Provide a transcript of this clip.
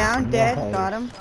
Down, dead, got him.